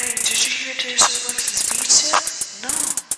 Hey, did you hear Taylor Swift's speech yet? No.